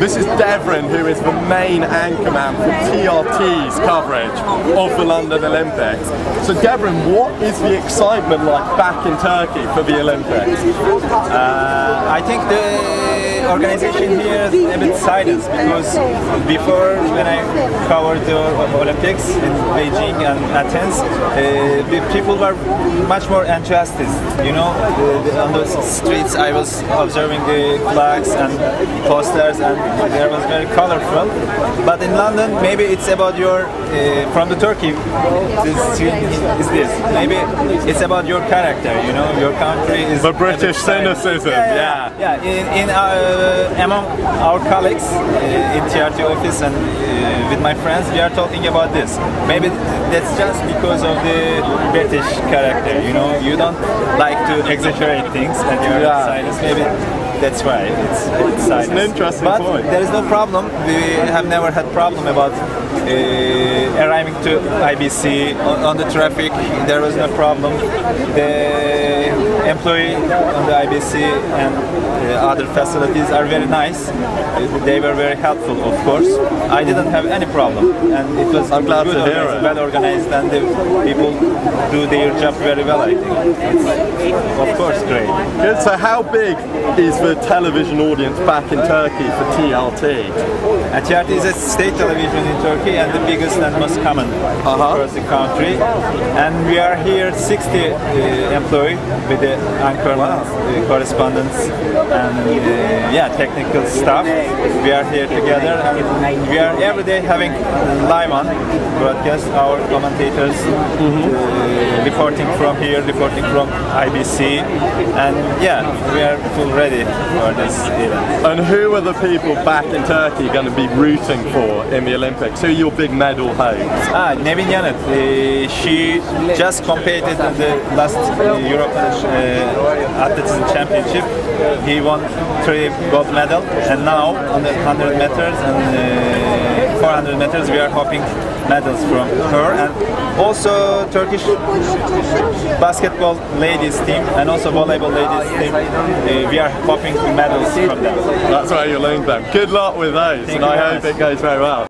This is Devrin, who is the main anchorman for TRT's coverage of the London Olympics. So Devrin, what is the excitement like back in Turkey for the Olympics? Uh, I think the organization here is a bit silent because before when I covered the Olympics in Beijing and Athens, uh, the people were much more enthusiastic. You know, the, on the streets I was observing the flags and posters and there was very colorful. But in London, maybe it's about your, uh, from the Turkey, this is this. Maybe it's about your character, you know, your country is... The British cynicism, yeah. Yeah, yeah. In, in uh, among our colleagues uh, in TRT office and uh, with my friends, we are talking about this. Maybe that's just because of the British character, you know, you don't like to exaggerate things and you're Yeah. silence. Maybe that's why it's, it's silence. an interesting but point. there is no problem. We have never had problem about uh, arriving to IBC on, on the traffic. There was no problem. The employee on the IBC and uh, other facilities are very nice. Uh, They were very helpful, of course. I didn't have any problem, and it was I'm glad good to hear organized, it. well organized, and the people do their job very well. I think. It's, of course, great. Good. So how big is the television audience back in Turkey for TRT? Uh, TRT is a state television in Turkey and the biggest and most common Uh-huh. across the country. And we are here 60 uh, employees with the anchormen, uh, correspondents, and uh, yeah, technical staff. We are here together and we are every day having live on broadcast our commentators uh, reporting from here, reporting from IBC, and yeah, we are full ready for this event. And who are the people back in Turkey going to be rooting for in the Olympics? Who are your big medal hopes? Ah, Nevin Yanıt. Uh, she just competed in the last uh, European uh, Athleticism Championship. He won three gold medal, and now on the 100 meters and uh, 400 meters, we are hoping medals from her. And also Turkish basketball ladies team and also volleyball ladies team. Uh, we are hoping medals from them. That's where you'll learn them. Good luck with those, Thank and I hope much. it goes very well.